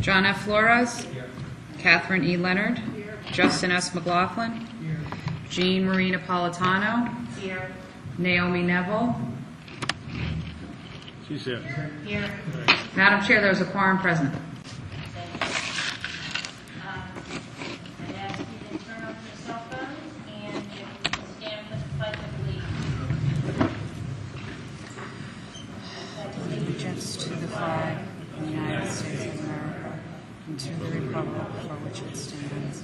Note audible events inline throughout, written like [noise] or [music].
John F. Flores. Catherine E. Leonard. Justin S. McLaughlin. Jeanne-Marie Napolitano. Here. Naomi Neville. She's here. Here. Madam Chair, there's a quorum present. Um, I'd ask you to turn off your cell phones and if you can stand for the pledge of allegiance. Allegiance to the flag of the United States of America and to the republic for which it stands,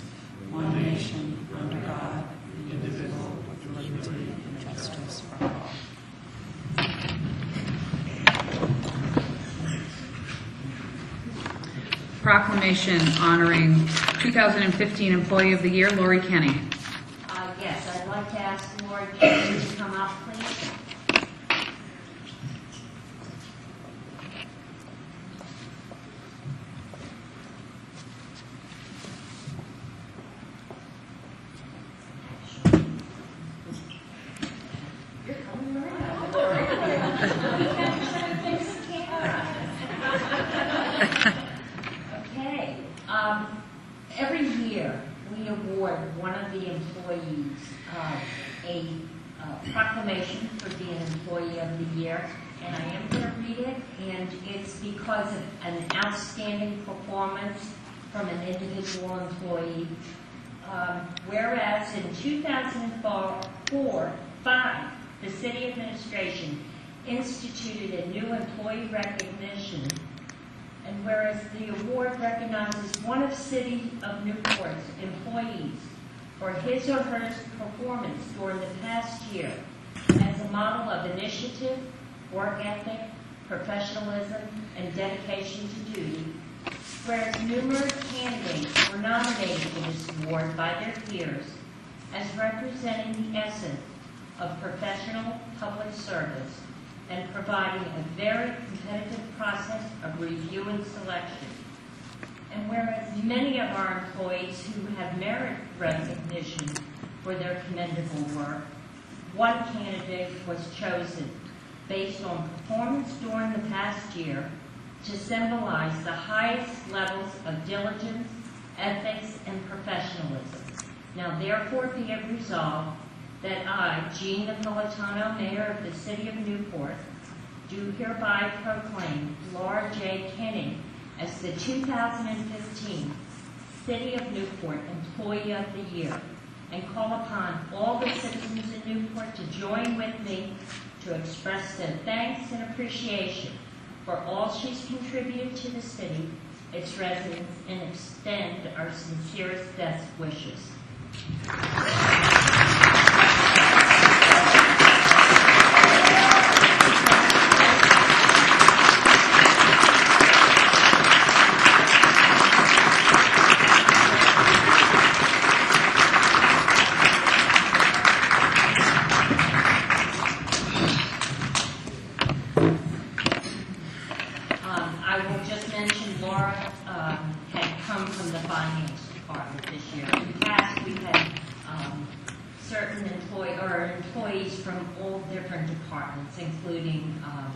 one nation, under God, indivisible, with liberty and justice for all. Proclamation honoring 2015 Employee of the Year, Lori Kenny. Uh, yes, I'd like to ask Laura Jenkins to come up, please. Okay, um, every year, we award one of the employees, uh, a uh, proclamation for being Employee of the Year, and I am gonna read it, and it's because of an outstanding performance from an individual employee. Um, whereas in 2004, five, the city administration instituted a new employee recognition and whereas the award recognizes one of City of Newport's employees for his or her performance during the past year as a model of initiative, work ethic, professionalism, and dedication to duty, whereas numerous candidates were nominated for this award by their peers as representing the essence of professional public service and providing a very competitive process of review and selection. And whereas many of our employees who have merit recognition for their commendable work, one candidate was chosen based on performance during the past year to symbolize the highest levels of diligence, ethics, and professionalism. Now therefore be it resolved that I, Jean Napolitano, Mayor of the City of Newport, do hereby proclaim Laura J. Kenny as the 2015 City of Newport Employee of the Year, and call upon all the citizens in Newport to join with me to express their thanks and appreciation for all she's contributed to the city, its residents, and extend our sincerest best wishes. Um, I will just mention Laura um, had come from the finance department this year. In the past, we've had um, certain employee, or employees from all different departments, including um,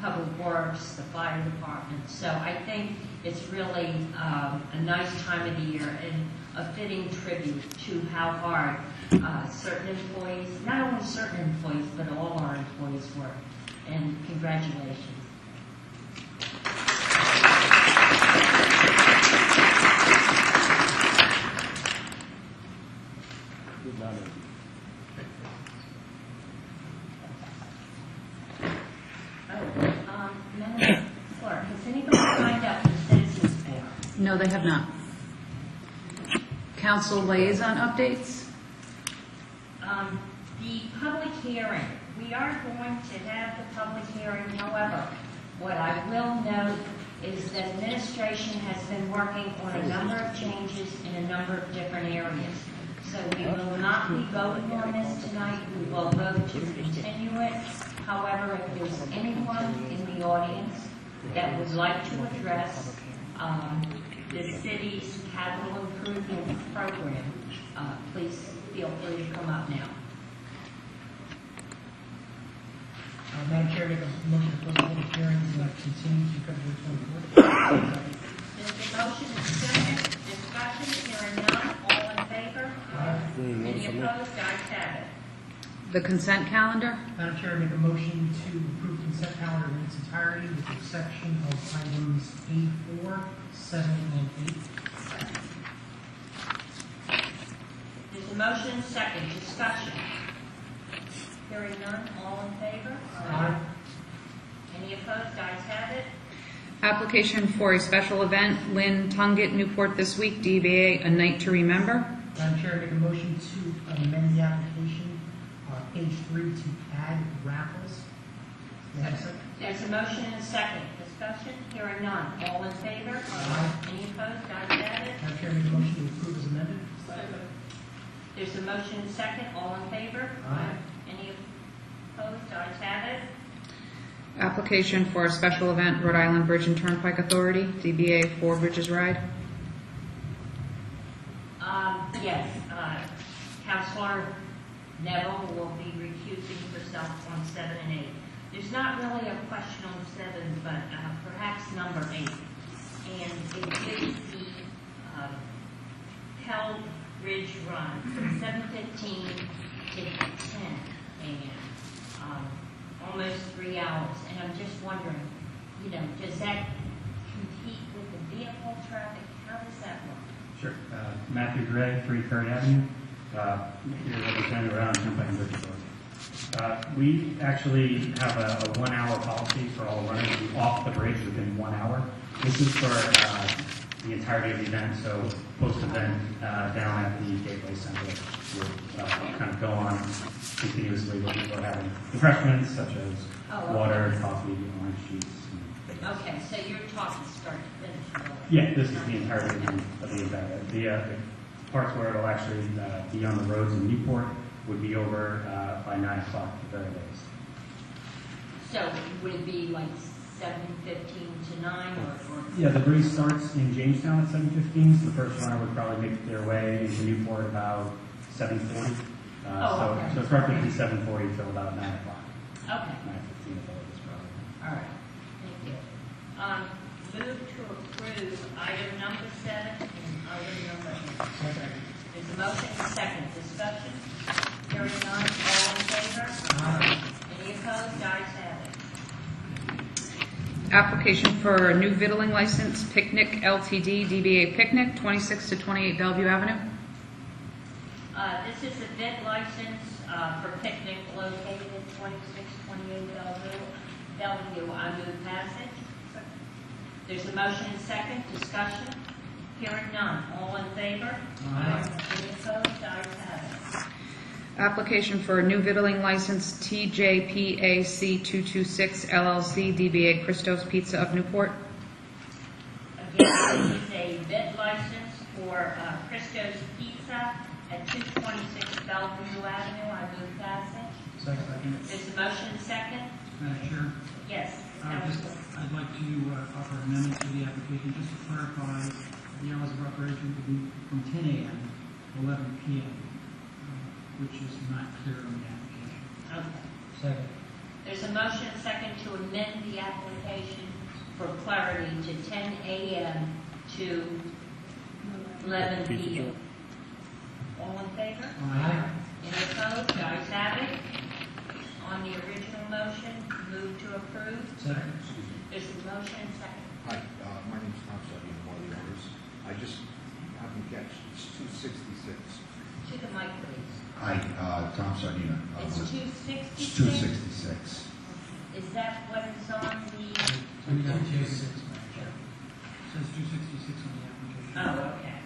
Public Works, the fire department. So I think it's really um, a nice time of the year and a fitting tribute to how hard uh, certain employees, not only certain employees, but all our employees work. And congratulations. Oh, um? No, they have not. Council liaison updates? Um, the public hearing, we are going to have the public hearing, however, what I will note is that administration has been working on a number of changes in a number of different areas. So we will not be voting on this tonight, we will vote to continue it. However, if there's anyone in the audience that would like to address, um, the city's capital improvement program. Uh, please feel free to come up now. Uh, Madam Chair, I make a motion to close the public hearing and uh, continue to February 24th. There's motion and second. Discussion, hearing none. All in favor? Aye. Any opposed? Ayes have it. The consent calendar? Madam Chair, I make a motion to approve consent calendar in its entirety with the exception of items A4 there's a motion, second, discussion. Hearing none, all in favor? Aye. Any opposed, ayes have it. Application for a special event, Lynn Tungate, Newport this week, DBA A Night to Remember. Madam Chair, I make a motion to amend the application, uh, page 3, to add raffles. May I have a second? There's a motion and a second, discussion. Hearing none, all in favor? Aye. Any opposed, ayes have it. Madam Chair, make a motion to approve as amended. There's a motion and a second, all in favor? Aye. Any opposed, ayes have it. Application for a special event, Rhode Island Bridge and Turnpike Authority, DBA Four Bridges Ride. Um, yes, uh, Counselor Neville will be recusing herself on seven and eight. There's not really a question on seven, but uh, perhaps number eight. And it is the uh, Pell Bridge Run from seven fifteen to ten AM. Um, Almost three hours, and I'm just wondering, you know, does that compete with the vehicle traffic? How does that work? Sure. Uh, Matthew Gray, 3 Third Avenue, uh, here representing around Authority. Uh, We actually have a a one-hour policy for all runners to off the bridge within one hour. This is for uh, the entirety of the event, so post-event uh, down at the Gateway Center, we'll uh, kind of go on continuously where people are having refreshments such as Oh, water, coffee, orange juice. and- Okay, so you're talking start to finish. really? yeah, this is the entirety of the- of the event. The, uh, the parts where it'll actually uh, be on the roads in Newport would be over uh, by nine o'clock at the very latest. So would it be like seven fifteen to nine or? or- Yeah, the breeze starts in Jamestown at seven fifteen, so the first runner would probably make their way into Newport about seven forty. Uh, Oh, So, okay. so it's roughly from seven forty till about nine o'clock, Okay, nine fifteen at the latest probably. all right, thank you. Um, move to approve item number seven and item number eight. Second. There's a motion and second, discussion. Hearing none, all in favor? Aye. Any opposed, ayes have it. Application for a new victualing license, Picnic LTD, DBA Picnic, 26 to 28 Bellevue Avenue. Uh, This is a bid license uh, for picnic located at 2628 Bellevue. Bellevue, I move passage. There's a motion and second, discussion. Hearing none, all in favor? Aye. Any opposed, ayes have it. Application for a new victualing license, TJPAC 226 LLC, DBA Christos Pizza of Newport. Again, this is a bid license for uh, Christo's Pizza at 226 Bellevue Avenue. I move passage. Second. There's a motion second? Madam Chair, Yes. uh, just, I'd like to uh, offer an amendment to the application, just to clarify, the hours of operation to be from 10 a.m. to 11 p.m., which is not clear on the application. Okay. Second. There's a motion and second to amend the application for clarity to 10 a.m. to 11 p.m. All in favor? Aye. Any opposed? The ayes have it. On the original motion, move to approve. Second. There's a motion and second. Hi, uh, my is Tom Sutton, I'm one of the owners. I just happened to catch, it's two sixty-six. To the mic, please. Hi, uh, Tom Sardina. Uh, It's 266? It's two sixty-six. Is that what is on the, Two sixty-six, Madam Chair. Says 266 on the application. oh, okay.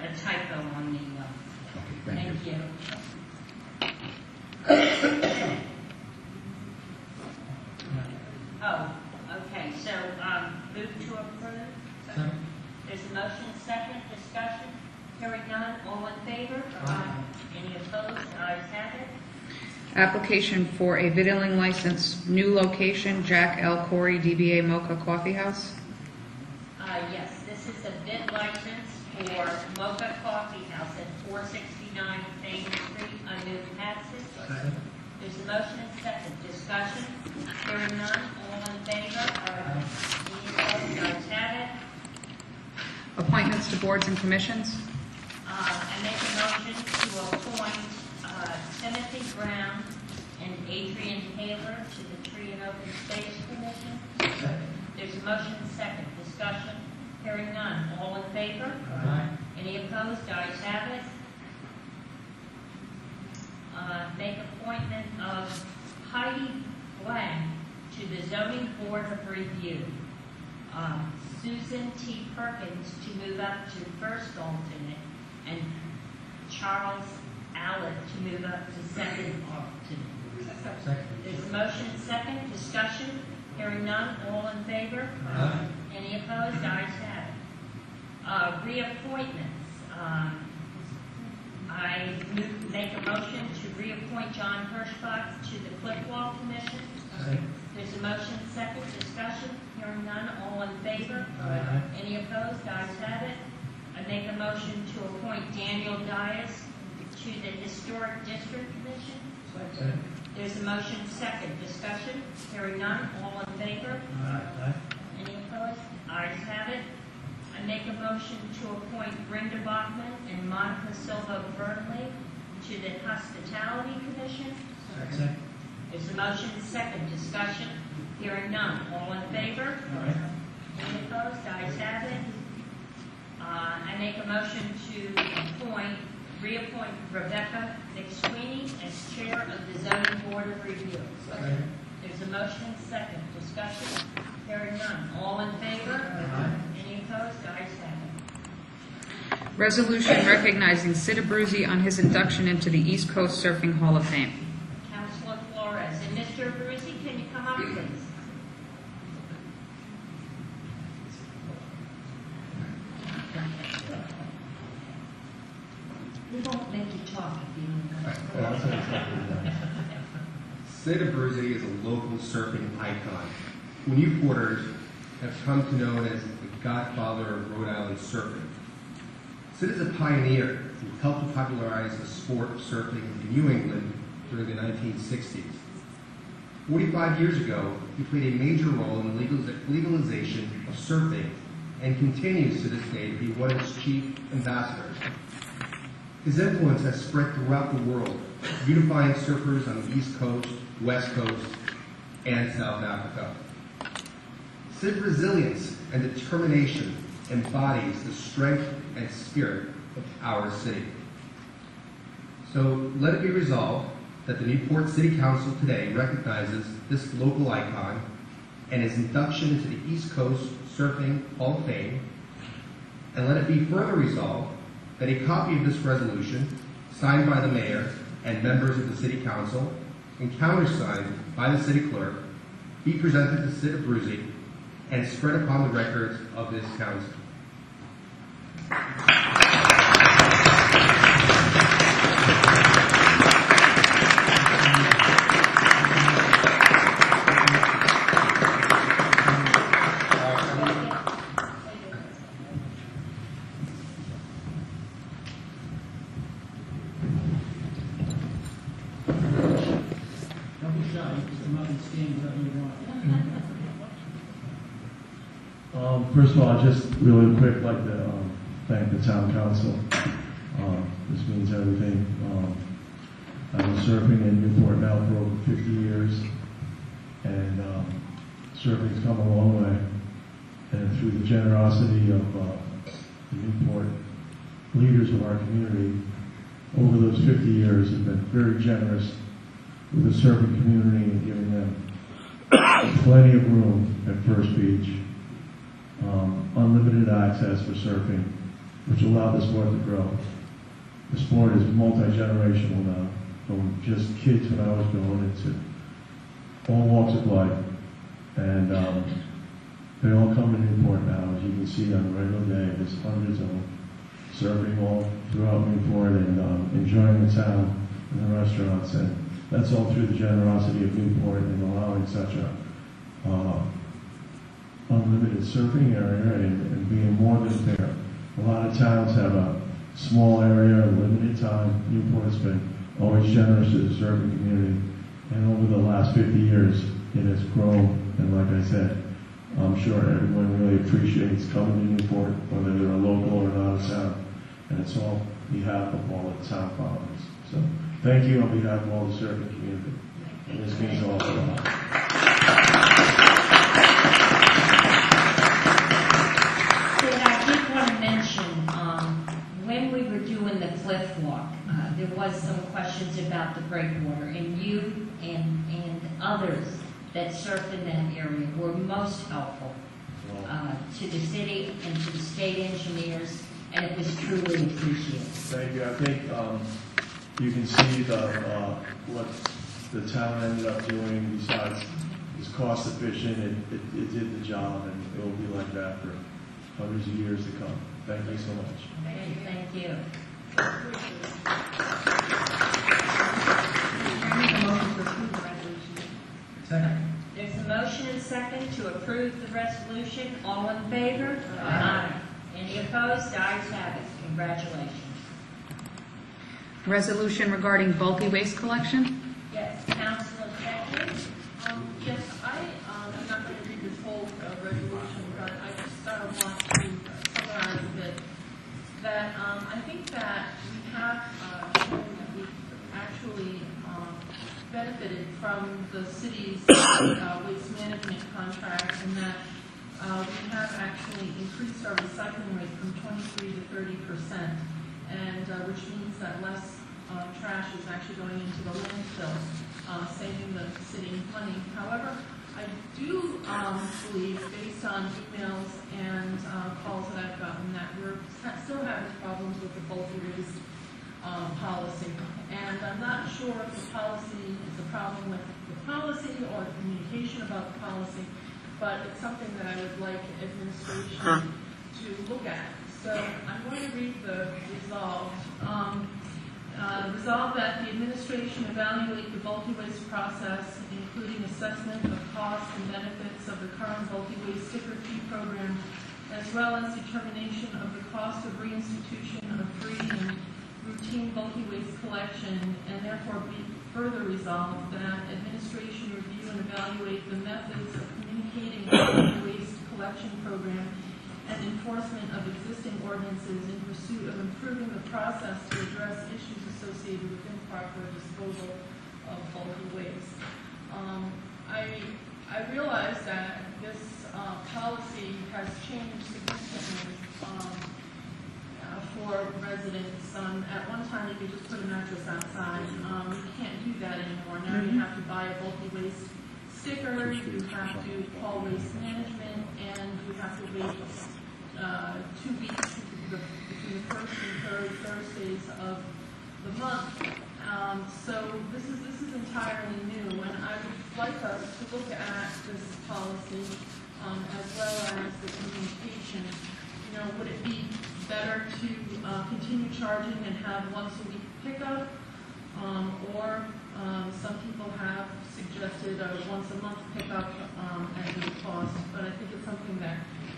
A typo on the, uh, Okay, thank you. thank you. Oh, okay, so, um, move to approve? Second. There's a motion, second, discussion, hearing none, all in favor? Aye. Any opposed, ayes have it. Application for a victualing license, new location, Jack L. Corey, DBA Mocha Coffee House. Uh, yes, this is a bid license for Mocha Coffee House at four sixty-nine Thames Street, I move passage. Second. There's a motion, and second, discussion, hearing none, all in favor? Any opposed, ayes have it. Appointments to boards and commissions. Uh, make a motion to appoint uh, Timothy Brown and Adrian Taylor to the Tree and Open Space Commission. There's a motion and second. Discussion. Hearing none. All in favor? Aye. Any opposed? Ayes have it. Uh, Make appointment of Heidi Blank to the Zoning Board of Review. Um, Susan T. Perkins to move up to first alternate, and Charles Allen to move up to second. There's a motion and second. Discussion. Hearing none. All in favor? Any opposed? Ayes have it. Uh, Reappointments. Um, I move- make a motion to reappoint John Hirschbach to the Cliff Walk Commission. There's a motion, second, discussion, hearing none, all in favor? Any opposed? Ayes have it. I make a motion to appoint Daniel Dias to the Historic District Commission. Second. There's a motion, second, discussion, hearing none, all in favor? Any opposed? Ayes have it. I make a motion to appoint Brenda Bachman and Monica Silva Burnley to the Hospitality Commission. Second. There's a motion, second, discussion, hearing none. All in favor? Any opposed? Ayes have it. Uh, I make a motion to appoint, reappoint Rebecca McSweeney as Chair of the Zoning Board of Review. There's a motion, second, discussion, hearing none. All in favor? Any opposed? Ayes have. Resolution recognizing Sid Abruzzi on his induction into the East Coast Surfing Hall of Fame. Councilor Flores. And Mr. Abruzzi, can you come up, please? We won't make you talk if you don't know. Sid Abruzzi is a local surfing icon, Newporters have come to know as the godfather of Rhode Island surfing. Sid is a pioneer who helped to popularize the sport of surfing in New England during the 1960s. 45 years ago, he played a major role in the legalization of surfing and continues to this day to be one of its chief ambassadors. His influence has spread throughout the world, unifying surfers on the East Coast, West Coast, and South Africa. Sid's resilience and determination embodies the strength and spirit of our city. So let it be resolved that the Newport City Council today recognizes this local icon and his induction into the East Coast Surfing Hall of Fame. And let it be further resolved that a copy of this resolution, signed by the mayor and members of the city council, and countersigned by the city clerk, be presented to Sid Abruzzi and spread upon the records of this council. Don't be shy, you can come up and stand wherever you want. Um, First of all, I'd just really quick like to um, thank the town council. Um, This means everything. Um, I've been surfing in Newport now for over 50 years, and um, surfing's come a long way. And through the generosity of uh, the Newport leaders of our community, over those 50 years have been very generous with the surfing community and giving them plenty of room at First Beach um, unlimited access for surfing, which allowed the sport to grow. The sport is multi-generational now, from just kids when I was going into all walks of life. And um, they all come to Newport now, as you can see on a regular day. There's hundreds of them surfing all throughout Newport and um, enjoying the town and the restaurants. And that's all through the generosity of Newport and allowing such a uh, unlimited surfing area and, and being more than fair. A lot of towns have a small area, limited time. Newport has been always generous to the surfing community. And over the last 50 years, it has grown. And like I said, I'm sure everyone really appreciates coming to Newport, whether they're a local or not a town. And it's all on behalf of all the town followers. So thank you on behalf of all the serving community. And this means lot. Sid, I did want to mention, um, when we were doing the cliff walk, uh, there was some questions about the breakwater, and you and, and others that surf in that area were most helpful uh, to the city and to the state engineers, and it was truly appreciated. Thank you. I think um, you can see the, uh, what the town ended up doing besides it's cost efficient, it, it, it did the job, and it will be like that for hundreds of years to come. Thank you so much. Okay, Thank you. I make a motion to approve the resolution. Second. There's a motion and second to approve the resolution. All in favor? Aye. Any opposed? The ayes have it. Congratulations. Resolution regarding bulky waste collection. Yes, Councilor Becky? Um, Yes, I, um, I'm not going to read this whole uh, resolution, but I just uh, want to summarize a bit. That, um, I think that we have uh, shown that we actually benefited from the city's [coughs] uh, waste management contract and that uh, we have actually increased our recycling rate from 23 to 30 percent, and uh, which means that less uh, trash is actually going into the landfill, uh, saving the city money. However, I do um, believe, based on emails and uh, calls that I've gotten, that we're still having problems with the bulky waste policy. And I'm not sure if the policy is a problem with the policy or communication about the policy, but it's something that I would like administration to look at. So I'm going to read the resolve. Um, uh, Resolve that the administration evaluate the bulky waste process, including assessment of costs and benefits of the current bulky waste sticker fee program, as well as determination of the cost of reinstitution of free and routine bulky waste collection, and therefore be further resolved that administration review and evaluate the methods of communicating the waste collection program and enforcement of existing ordinances in pursuit of improving the process to address issues associated with improper disposal of bulky waste. Um, I, I realize that this, uh, policy has changed significantly, um, for residents. Um, at one time, you could just put a mattress outside. Um, you can't do that anymore. Now you have to buy a bulky waste sticker, you have to call waste management, and you have to wait, uh, two weeks between the between the first and third Thursdays of the month. Um, so this is, this is entirely new, and I would like us to look at this policy, um, as well as the communication. You know, would it be better to, uh, continue charging and have once a week pickup? Um, or, um, some people have suggested a once a month pickup, um, at no cost, but I think it's something that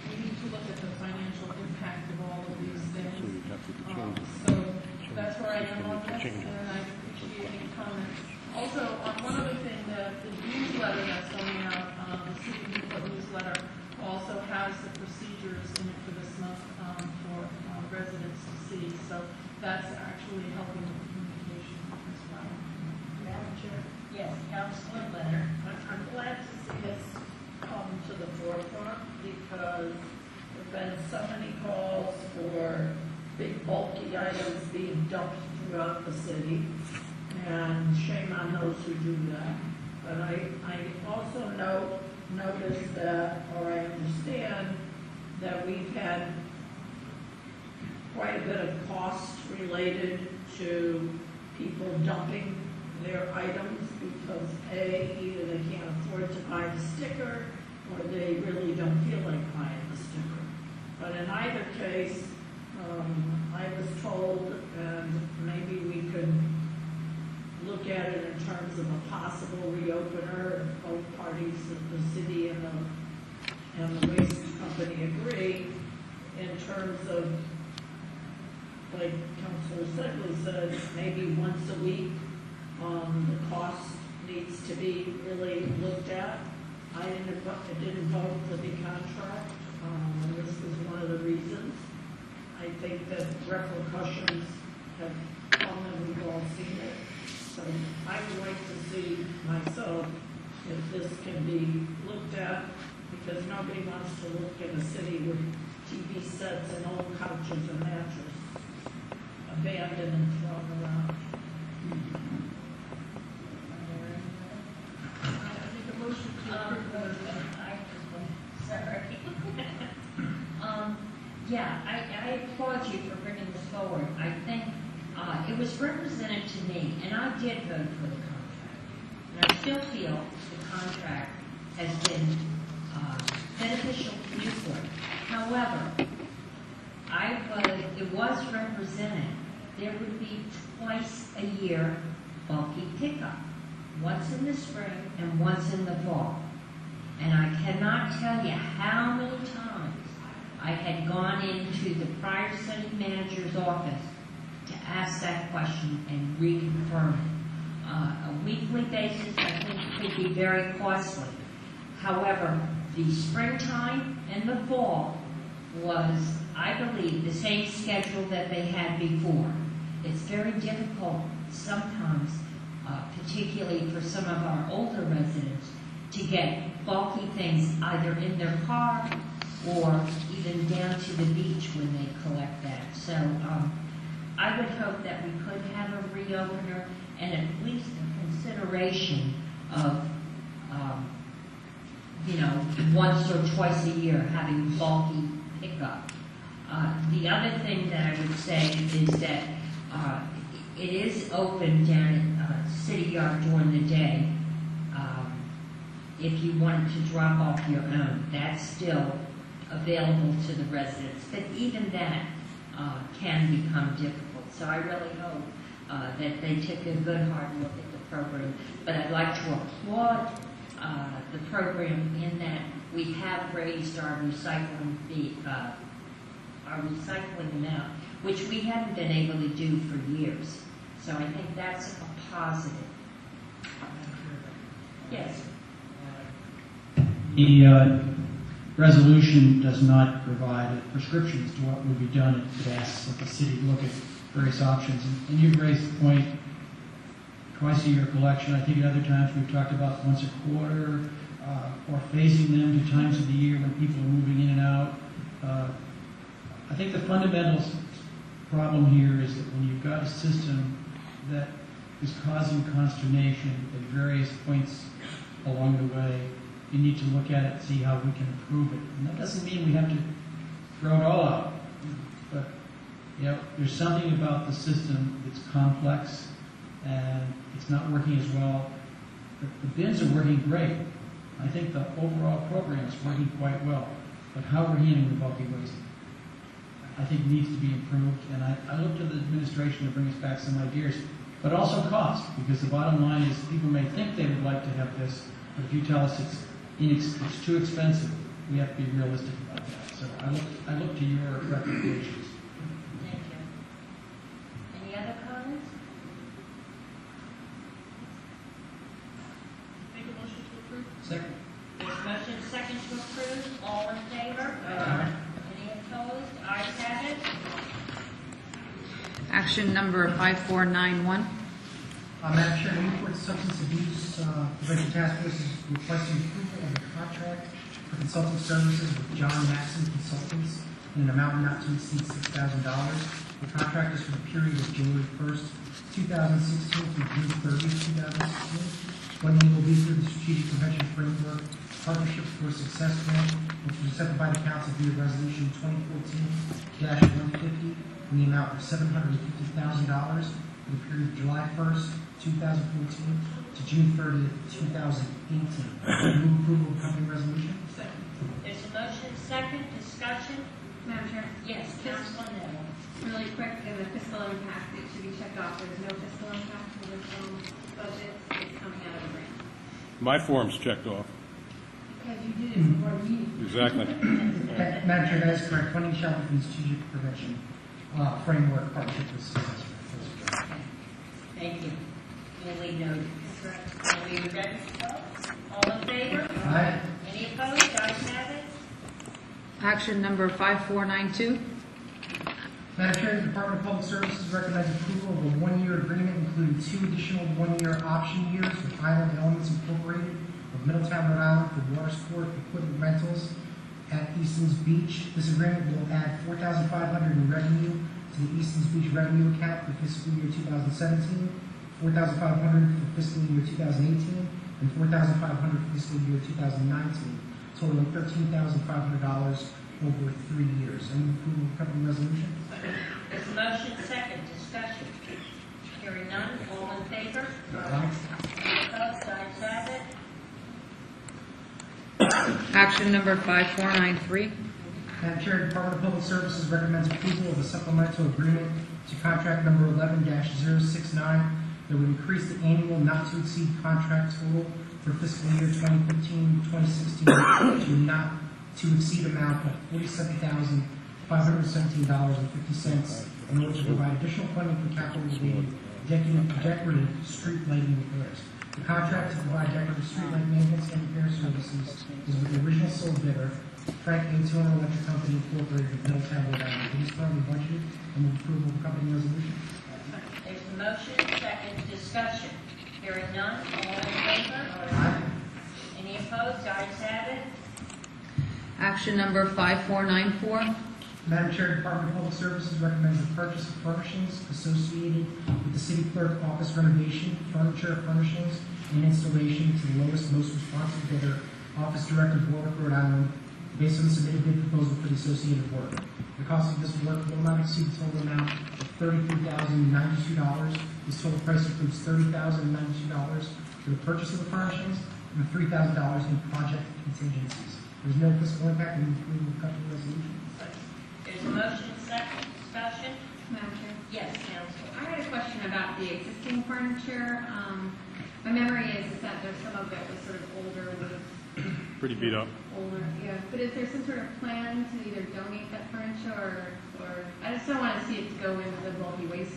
we need to look at the financial impact of all of these things. Um, So that's where I am on this, and I appreciate any comments. Also, um, one other thing, the the newsletter that's going out, um, the city Newport newsletter also has the procedures in it for this month, uh, residents to see. So that's actually helping with communication as well. Madam Chair? Yes, Councilor Leonard. I'm glad to see this come to the forefront because there've been so many calls for big bulky items being dumped throughout the city. And shame on those who do that. But I, I also know, notice that, or I understand that we've had quite a bit of cost related to people dumping their items because A, either they can't afford to buy the sticker or they really don't feel like buying the sticker. But in either case, um, I was told, and maybe we could look at it in terms of a possible reopener if both parties, of the city and the, and the waste company agree, in terms of like Councilor Ceglie said, maybe once a week, um, the cost needs to be really looked at. I didn't, I didn't vote for the contract, um, and this is one of the reasons. I think that repercussions have come and we've all seen it. So I would like to see myself if this can be looked at, because nobody wants to look at a city with TV sets and old couches and mattresses abandoned and thrown around. I make a motion to Um, approve the I sorry. Um, yeah, I, I applaud you for bringing this forward. I think, uh, it was represented to me, and I did vote for the contract. And I still feel the contract has been, uh, beneficial to Newport. However, I was, it was represented, there would be twice a year bulky pickup. Once in the spring and once in the fall. And I cannot tell you how many times I had gone into the prior city manager's office to ask that question and reconfirm it. Uh, a weekly basis, I think, could be very costly. However, the springtime and the fall was, I believe, the same schedule that they had before. It's very difficult sometimes, uh, particularly for some of our older residents, to get bulky things either in their car or even down to the beach when they collect that. So um, I would hope that we could have a reopener and at least a consideration of, um, you know, once or twice a year having bulky pickup. Uh, the other thing that I would say is that uh, it is open down at uh, City Yard during the day. Um, if you wanted to drop off your own, that's still available to the residents. But even that uh, can become difficult. So I really hope uh, that they take a good hard look at the program. But I'd like to applaud uh, the program in that we have raised our recycling fee, uh, our recycling amount, which we haven't been able to do for years. So I think that's a positive. Yes. The uh, resolution does not provide a prescription as to what would be done. It asks that the city look at various options. And- And you've raised the point, twice a year collection. I think at other times we've talked about once a quarter, uh, or phasing them to times of the year when people are moving in and out. Uh, I think the fundamental s- problem here is that when you've got a system that is causing consternation at various points along the way, you need to look at it, and see how we can improve it. And that doesn't mean we have to throw it all out. But, you know, there's something about the system that's complex and it's not working as well. The the bins are working great. I think the overall program is working quite well. But how we're handling the bulky waste, I think needs to be improved. And I, I look to the administration to bring us back some ideas, but also cost, because the bottom line is people may think they would like to have this, but if you tell us it's, inex- it's too expensive, we have to be realistic about that. So I look, I look to your recommendations. Thank you. Any other comments? Make a motion to approve? Second. There's motion second to approve, all in favor? Any opposed? Ayes have it. Action number 5491. Uh, Madam Chair, Newport Substance Abuse uh, Prevention Task Force is requesting approval of a contract for consulting services with John Maxon Consultants in an amount not to exceed six thousand dollars. The contract is for the period of January first, two thousand sixteen through June thirtieth, two thousand sixteen. Funding will be through the Strategic Prevention Framework Partnership for Success Grant, which was accepted by the council via resolution twenty fourteen one fifty in the amount of seven hundred and fifty thousand dollars for the period of July first, two thousand fourteen to June thirtieth, two thousand eighteen. Move approval of company resolution. There's a motion second, discussion? Madam Chair, Yes, Councilman Neville. really quick, in the fiscal impact, it should be checked off. There's no fiscal impact for this um, budget. It's coming out of the grant. My form's checked off. Because you did it before we. Exactly. [laughs] Ma- Madam Chair, that is correct. Funding shall be from the Strategic Prevention uh, Framework Partnership with Success. Thank you. Duly noted. Are we ready? All in favor? Aye. Any opposed? Ayes have it. Action number 5492. Madam Chair, the Department of Public Services recommends approval of a one-year agreement including two additional one-year option years with Island Elements Incorporated of Middletown, Rhode Island for water sport equipment rentals at Easton's Beach. This agreement will add four thousand five hundred in revenue to the Easton's Beach revenue account for fiscal year two thousand seventeen, four thousand five hundred for fiscal year two thousand eighteen, and four thousand five hundred for fiscal year two thousand nineteen, totaling thirteen thousand five hundred dollars over three years. I move approval of company resolution. There's a motion, second, discussion. Hearing none, all in favor? Aye. Any opposed, ayes have it. Action number 5493. Madam Chair, Department of Public Services recommends approval of a supplemental agreement to contract number eleven 69 that would increase the annual not-to-exceed contract total for fiscal year 2015-2016 to amount of hundred seventeen dollars and fifty cents in order to provide additional funding for capital-related decorative, decorative street lighting repairs. The contract to provide decorative street light maintenance and repair services is with the original sole bidder, Frank A. Turner Electric Company Incorporated of Middletown, Rhode Island. It is currently budgeted and move approval of company resolution. There's a motion, second, discussion. Hearing none, all in favor? Aye. Any opposed, ayes have it. Action number 5494. Madam Chair, Department of Public Services recommends the purchase of furnishings associated with the city clerk office renovation, furniture, furnishings, and installation to the lowest, most responsive bidder, Office Director, Warwick, Rhode Island, based on the submitted bid proposal for the associated work. The cost of this work will not exceed the total amount of thirty-three thousand ninety-two dollars. This total price includes thirty thousand ninety-two dollars for the purchase of the furnishings and three thousand dollars in project contingencies. There's no fiscal impact and approval of company resolution. There's a motion, second, discussion. Madam Chair. Yes, counsel. I had a question about the existing furniture. Um, my memory is is that there's some of it was sort of older, was Pretty beat up. older, yeah. But is there some sort of plan to either donate that furniture or, or, I just don't want to see it go into the bulky waste.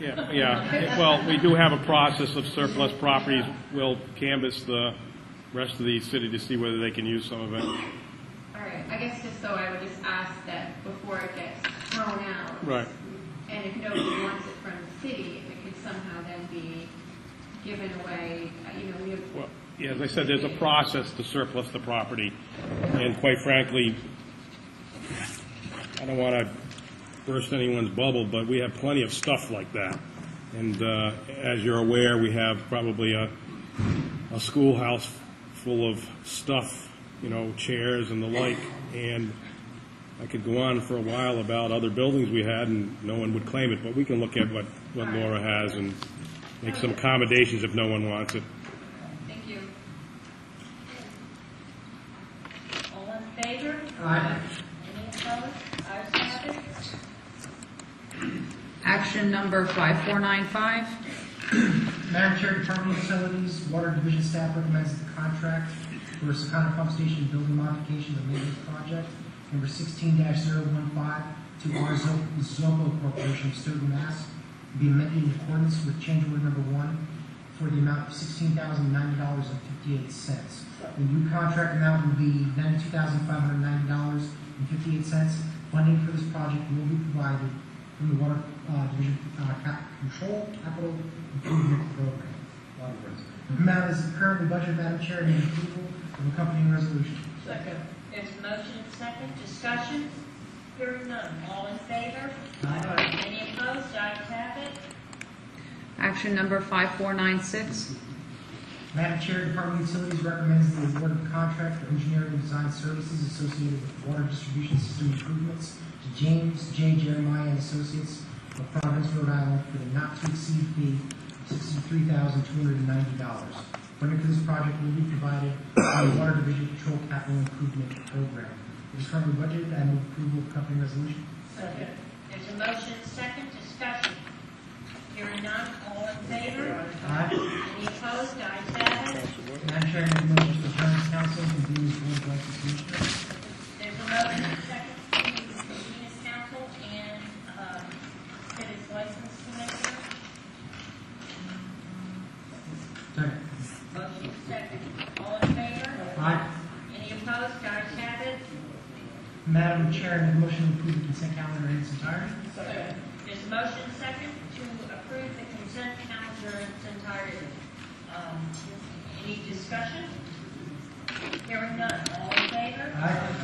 Yeah, yeah. Well, we do have a process of surplus properties. We'll canvass the rest of the city to see whether they can use some of it. All right, I guess just so I would just ask that before it gets thrown out. Right. And if nobody wants it from the city, it could somehow then be given away, uh, you know, we have. Well, yeah, as I said, there's a process to surplus the property, and quite frankly, I don't want to burst anyone's bubble, but we have plenty of stuff like that. And uh, as you're aware, we have probably a, a schoolhouse full of stuff, you know, chairs and the like, and I could go on for a while about other buildings we had, and no one would claim it, but we can look at what, what Laura has and make some accommodations if no one wants it. Thank you. All in favor? Aye. Any opposed, ayes have. Action number 5495. Madam Chair, Department of Utilities, Water Division staff recommends the contract for Secana Pump Station Building Modification and Maintenance Project, number sixteen 15 to R Zoppo Corporation of Stoughton, Mass, be amended in accordance with change order number one for the amount of sixteen thousand ninety dollars and fifty-eight cents. The new contract amount will be ninety-two thousand five hundred ninety dollars and fifty-eight cents. Funding for this project will be provided from the Water uh, Division uh, Cap Control Capital Improvement Program. Water. The amount is currently budgeted, Madam Chair, and approval of accompanying resolution. Second. There's a motion and second. Discussion? Hearing none. All in favor? Aye. Any opposed? Ayes have it. Action number 5496. Madam Chair, Department of Utilities recommends the award of contract for engineering and design services associated with water distribution system improvements to James J. Geremia and Associates of Providence, Rhode Island for the not-to-exceed fee of $63,290. Funding for this project will be provided by the Water Division Control Capital Improvement Program. It is currently budgeted and move approval of company resolution. Second. There's a motion, second, discussion. Hearing none, all in favor? Aye. Any opposed, ayes have it. Madam Chair, I make a motion to adjourn this council and convene this board of elected commissioners. There's a motion, second, to convene as council and, um, get his license commissioner. Second. Motion second, all in favor? Aye. Any opposed, ayes have it. Madam Madam Chair, I make a motion to approve the consent calendar in its entirety. Second. There's a motion second to approve the consent calendar in its entirety. Um, Any discussion? Hearing none, all in favor? Aye.